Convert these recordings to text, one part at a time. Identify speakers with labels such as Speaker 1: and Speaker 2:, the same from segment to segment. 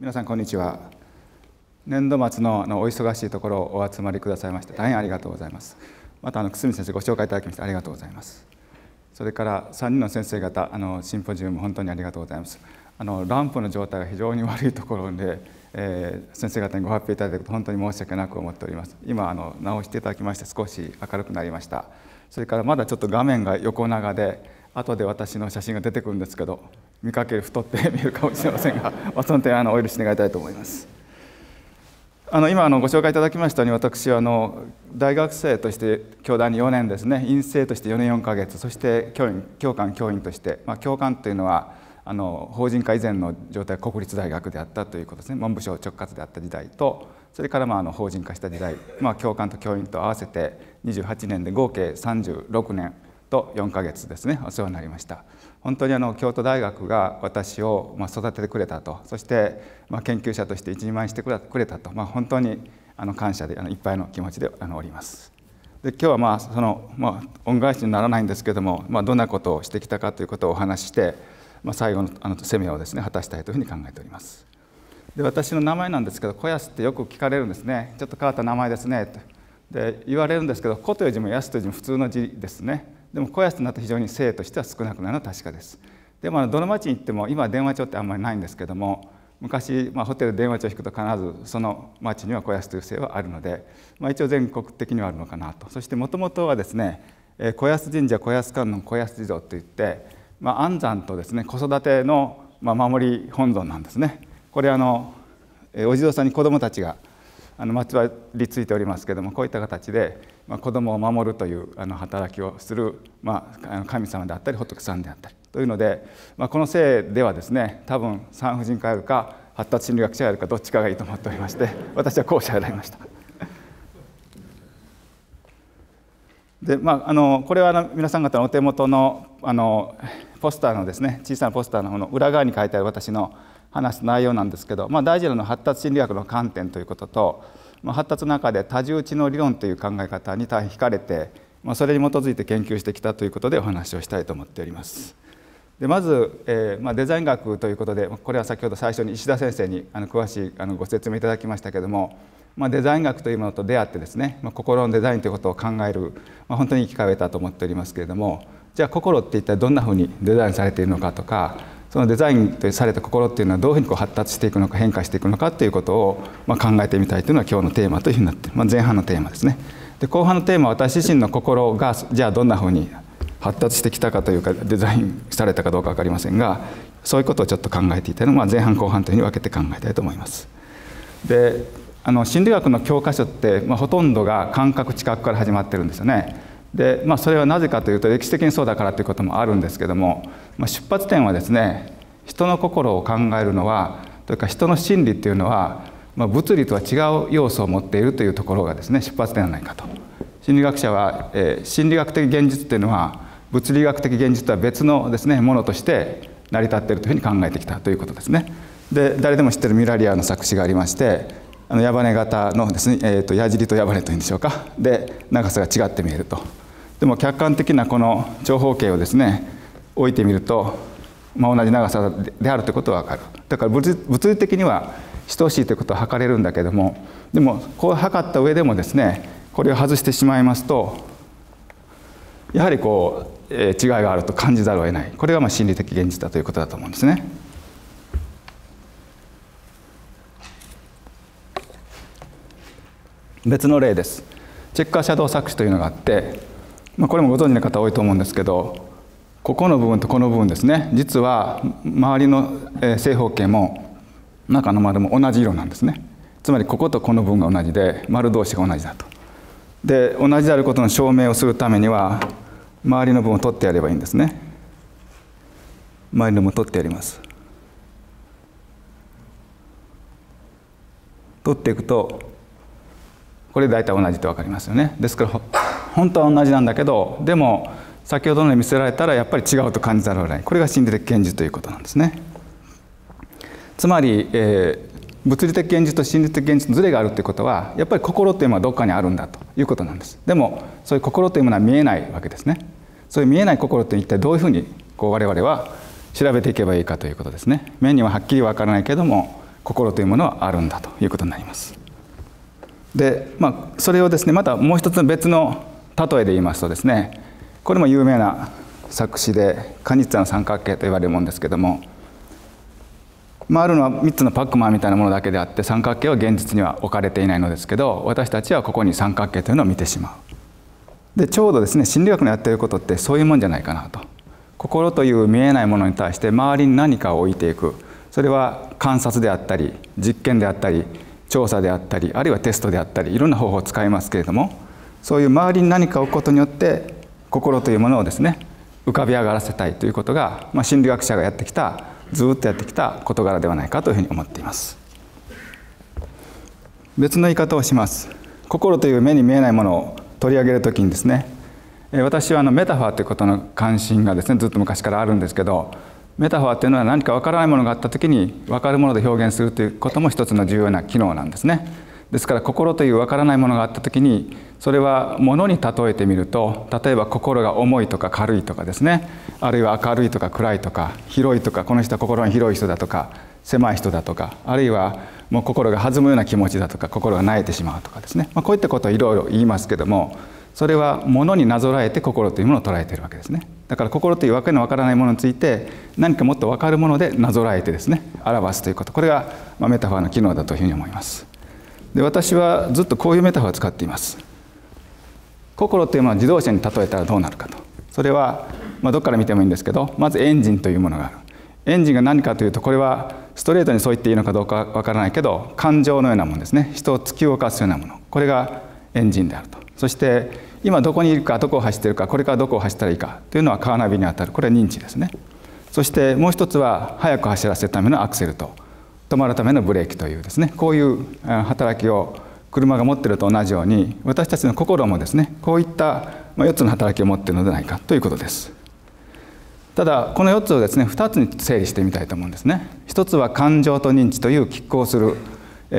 Speaker 1: 皆さんこんにちは。年度末のお忙しいところをお集まりくださいまして大変ありがとうございます。またあの久住先生ご紹介いただきましてありがとうございます。それから3人の先生方あのシンポジウム本当にありがとうございます。あのランプの状態が非常に悪いところで、えー、先生方にご発表いただいたこと本当に申し訳なく思っております。今あの直していただきまして少し明るくなりました。それからまだちょっと画面が横長で後で私の写真が出てくるんですけど見かける太って見えるかもしれませんが、まあ、その点あのお許し願いたいと思います。あの今あのご紹介いただきましたように私はあの大学生として教団に4年ですね院生として4年4か月そして教員教官教員として、まあ、教官というのはあの法人化以前の状態国立大学であったということですね文部省直轄であった時代とそれからまああの法人化した時代、まあ、教官と教員と合わせて28年で合計36年と4か月ですねお世話になりました本当にあの京都大学が私をま育ててくれたと。そしてま研究者として一人前してくれたと、まあ、本当にあの感謝であのいっぱいの気持ちであのおります。で今日はまあその、まあ、恩返しにならないんですけども、まあ、どんなことをしてきたかということをお話しして、まあ、最後のあの攻めをですね果たしたいというふうに考えております。で私の名前なんですけど小安ってよく聞かれるんですね。ちょっと変わった名前ですね。で言われるんですけど「子」という字も「安」という字も普通の字ですね。でも小安となると非常に生としては少なくなるのは確かです。でもどの町に行っても今は電話帳ってあんまりないんですけども昔、まあ、ホテルで電話帳を引くと必ずその町には小安という姓はあるので、まあ、一応全国的にはあるのかなと。そしてもともとはですね小安神社小安観音小安地蔵といって、まあ、安産とですね子育ての、まあ、守り本尊なんですね。これあのお地蔵さんに子どもたちがあのまつわりついておりますけれどもこういった形で、まあ、子どもを守るというあの働きをする、まあ、神様であったり仏さんであったりというので、まあ、この姓ではですね多分産婦人科やるか発達心理学者やるかどっちかがいいと思っておりまして私は後者を選びました。でまあ、あのこれはあの皆さん方のお手元のあのポスターのですね小さなポスターのの裏側に書いてある私の話す内容なんですけど、まあ、大事なのは発達心理学の観点ということと、まあ、発達の中で多重知能理論という考え方に大変惹かれて、まあ、それに基づいて研究してきたということでお話をしたいと思っております。でまず、えーまあ、デザイン学ということでこれは先ほど最初に石田先生にあの詳しいあのご説明いただきましたけども、まあ、デザイン学というものと出会ってですね、まあ、心のデザインということを考える、まあ、本当に生き返ったと思っておりますけれどもじゃあ心って一体どんなふうにデザインされているのかとかそのデザインとされた心っていうのはどういうふうにこう発達していくのか変化していくのかということをまあ考えてみたいというのが今日のテーマというふうになって、まあ、前半のテーマですね。で後半のテーマは私自身の心がじゃあどんなふうに発達してきたかというかデザインされたかどうか分かりませんがそういうことをちょっと考えていたのまあ、前半後半というふうに分けて考えたいと思います。であの心理学の教科書って、まあ、ほとんどが感覚知覚から始まってるんですよね。で、まあ、それはなぜかというと歴史的にそうだからということもあるんですけども、まあ、出発点はですね人の心を考えるのはというか人の心理っていうのは、まあ、物理とは違う要素を持っているというところがですね出発点はないかと。心理学者は、えー、心理学的現実っていうのは物理学的現実とは別のですねものとして成り立っているというふうに考えてきたということですね。で誰でも知ってるミラリアの作詞がありましてあの矢羽型のですね、えーと、矢尻と矢羽というんでしょうか。で長さが違って見えると。でも客観的なこの長方形をですね置いてみると、まあ、同じ長さであるということが分かる。だから物理的には等しいということは測れるんだけどもでもこう測った上でもですねこれを外してしまいますとやはりこう、えー、違いがあると感じざるを得ない。これがまあ心理的現実だということだと思うんですね。別の例です。チェッカーシャドウ作詞というのがあって、まあ、これもご存知の方多いと思うんですけどここの部分とこの部分ですね。実は周りの正方形も中の丸も同じ色なんですね。つまりこことこの部分が同じで丸同士が同じだと。で同じであることの証明をするためには周りの部分を取ってやればいいんですね。周りの部分を取ってやります。取っていくとこれ大体同じって分かりますよね。ですから本当は同じなんだけどでも先ほどのように見せられたらやっぱり違うと感じざるを得ない。これが心理的現実ということなんですね。つまり、えー、物理的現実と心理的現実のズレがあるということはやっぱり心というものはどっかにあるんだということなんです。でもそういう心というものは見えないわけですね。そういう見えない心って一体どういうふうにこう我々は調べていけばいいかということですね。目にははっきり分からないけども心というものはあるんだということになります。でまあそれをですねまたもう一つ別の例えで言いますとですねこれも有名な作詞でカニッツァの三角形と言われるものですけども回るのは3つのパックマンみたいなものだけであって三角形は現実には置かれていないのですけど私たちはここに三角形というのを見てしまう。でちょうどですね心理学のやってることってそういうもんじゃないかなと。心という見えないものに対して周りに何かを置いていくそれは観察であったり実験であったり調査であったりあるいはテストであったりいろんな方法を使いますけれどもそういう周りに何か置くことによって心というものをですね浮かび上がらせたいということが、まあ、心理学者がやってきたずっとやってきた事柄ではないかというふうに思っています。別の言い方をします。心という目に見えないものを取り上げる時にですね私はあのメタファーということの関心がですねずっと昔からあるんですけどメタファーというのは何か分からないものがあった時に分かるもので表現するということも一つの重要な機能なんですね。ですから心という分からないものがあった時にそれは物に例えてみると例えば心が重いとか軽いとかですね。あるいは明るいとか暗いとか広いとかこの人は心が広い人だとか狭い人だとかあるいはもう心が弾むような気持ちだとか心が萎えてしまうとかですね、まあ、こういったことをいろいろ言いますけどもそれは物になぞらえて心というものを捉えているわけですね。だから心というわけのわからないものについて何かもっと分かるものでなぞらえてですね表すということ。これがメタファーの機能だというふうに思います。で私はずっとこういうメタファーを使っています。心というものは自動車に例えたらどうなるかと。それは、まあ、どっから見てもいいんですけどまずエンジンというものがある。エンジンが何かというとこれはストレートにそう言っていいのかどうかわからないけど感情のようなものですね。人を突き動かすようなもの。これがエンジンであると。そして今どこにいるかどこを走っているかこれからどこを走ったらいいかというのはカーナビにあたるこれは認知ですね。そしてもう一つは速く走らせるためのアクセルと止まるためのブレーキというですね。こういう働きを車が持っていると同じように私たちの心もですねこういった4つの働きを持っているのではないかということです。ただこの4つをですね2つに整理してみたいと思うんですね。一つは感情と認知という拮抗する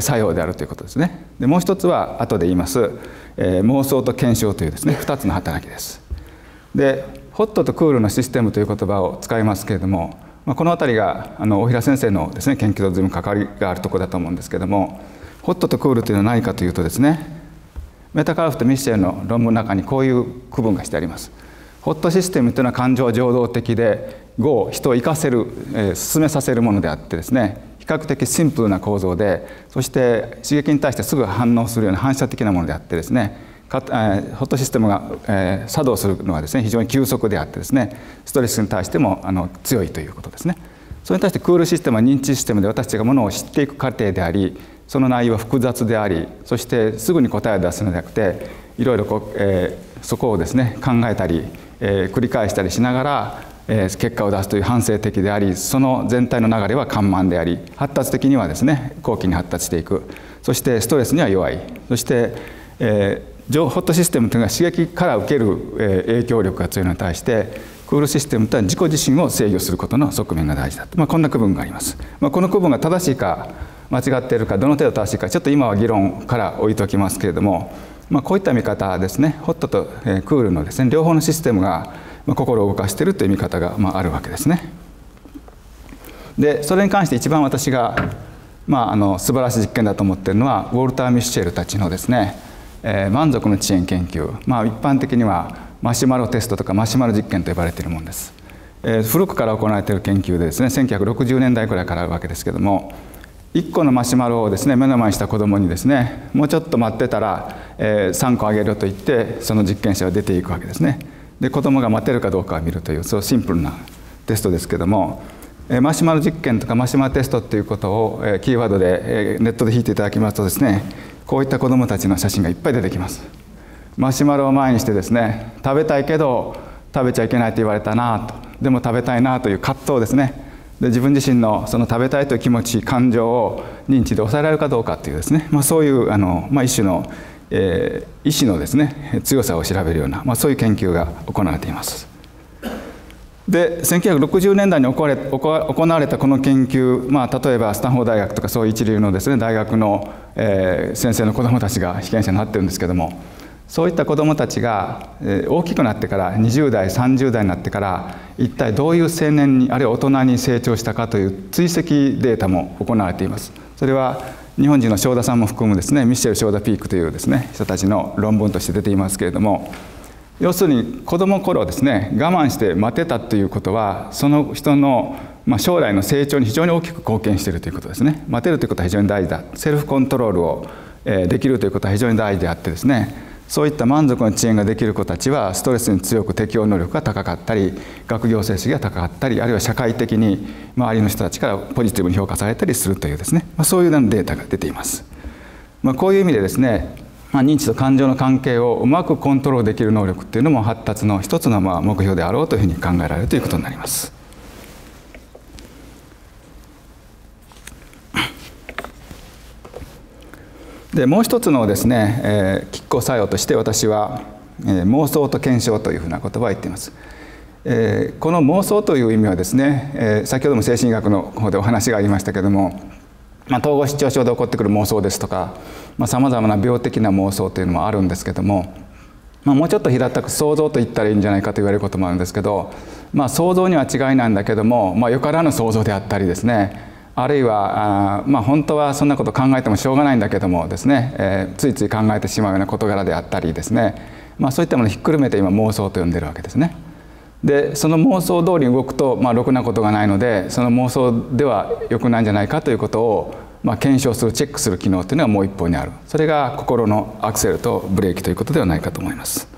Speaker 1: 作用であるということですね。でもう一つは後で言います。えー、妄想と検証というですね2つの働きです。でホットとクールのシステムという言葉を使いますけれども、まあ、この辺りがあの大平先生のですね研究と随分関わりがあるところだと思うんですけれどもホットとクールというのは何かというとですねメタカラフとミッシェルの論文の中にこういう区分がしてあります。ホットシステムというのは感情情動的で語人を生かせる、えー、進めさせるものであってですね比較的シンプルな構造でそして刺激に対してすぐ反応するような反射的なものであってですねホットシステムが、え、作動するのはですね非常に急速であってですねストレスに対してもあの強いということですね。それに対してクールシステムは認知システムで私たちがものを知っていく過程でありその内容は複雑でありそしてすぐに答えを出すのではなくていろいろこう、えー、そこをですね考えたり、えー、繰り返したりしながら結果を出すという反省的でありその全体の流れは緩慢であり発達的にはですね後期に発達していく。そしてストレスには弱い。そして、えー、ホットシステムというのは刺激から受ける、え影響力が強いのに対してクールシステムとは自己自身を制御することの側面が大事だと、まあ、こんな区分があります。まあ、この区分が正しいか間違っているかどの程度正しいかちょっと今は議論から置いておきますけれども、まあ、こういった見方ですねホットとクールのですね両方のシステムがまあ、心を動かしているという見方が、まあ、あるわけですね。でそれに関して一番私が、まあ、あの素晴らしい実験だと思ってるのはウォルター・ミッシェルたちのですね、えー、満足の遅延研究、まあ、一般的にはマシュマロテストとかマシュマロ実験と呼ばれているものです。えー、古くから行われている研究でですね1960年代くらいからあるわけですけども1個のマシュマロをですね目の前にした子供にですねもうちょっと待ってたら、えー、3個あげると言ってその実験者は出ていくわけですね。で子供が待てるかどうかを見るというそうシンプルなテストですけどもマシュマロ実験とかマシュマロテストっていうことをキーワードでネットで引いていただきますとですねこういった子どもたちの写真がいっぱい出てきます。マシュマロを前にしてですね食べたいけど食べちゃいけないと言われたなと。でも食べたいなという葛藤ですね。で自分自身のその食べたいという気持ち感情を認知で抑えられるかどうかというですね、まあ、そういうあの、まあ、一種のえー、医師のですね強さを調べるような、まあ、そういう研究が行われています。で1960年代に行われ行われたこの研究、まあ、例えばスタンフォード大学とかそういう一流のです、ね、大学の、えー、先生の子どもたちが被験者になってるんですけどもそういった子どもたちが、えー、大きくなってから20代30代になってから一体どういう青年にあるいは大人に成長したかという追跡データも行われています。それは日本人の正田さんも含むですねミシェル・正田ピークというですね人たちの論文として出ていますけれども要するに子ども頃ですね我慢して待てたということはその人のま将来の成長に非常に大きく貢献しているということですね。待てるということは非常に大事だ。セルフコントロールをできるということは非常に大事であってですねそういった満足の遅延ができる子たちはストレスに強く適応能力が高かったり学業成績が高かったりあるいは社会的に周りの人たちからポジティブに評価されたりするというですね、まあ、そういうデータが出ています。まあ、こういう意味でですね、まあ、認知と感情の関係をうまくコントロールできる能力っていうのも発達の一つのまあ目標であろうというふうに考えられるということになります。でもう一つのですね、えー、拮抗作用として私は、えー、妄想と検証というふうな言葉を言っています。えー、この妄想という意味はですね、えー、先ほども精神医学の方でお話がありましたけども、まあ、統合失調症で起こってくる妄想ですとかさまざ、まな病的な妄想というのもあるんですけども、まあ、もうちょっと平たく想像と言ったらいいんじゃないかと言われることもあるんですけど、まあ、想像には違いなんだけども、まあ、よからぬ想像であったりですねあるいはあ、まあ、本当はそんなこと考えてもしょうがないんだけどもですね、えー、ついつい考えてしまうような事柄であったりですね、まあ、そういったものをひっくるめて今妄想と呼んでるわけですね。でその妄想通りに動くと、まあ、ろくなことがないのでその妄想ではよくないんじゃないかということを、まあ、検証するチェックする機能というのがもう一方にあるそれが心のアクセルとブレーキということではないかと思います。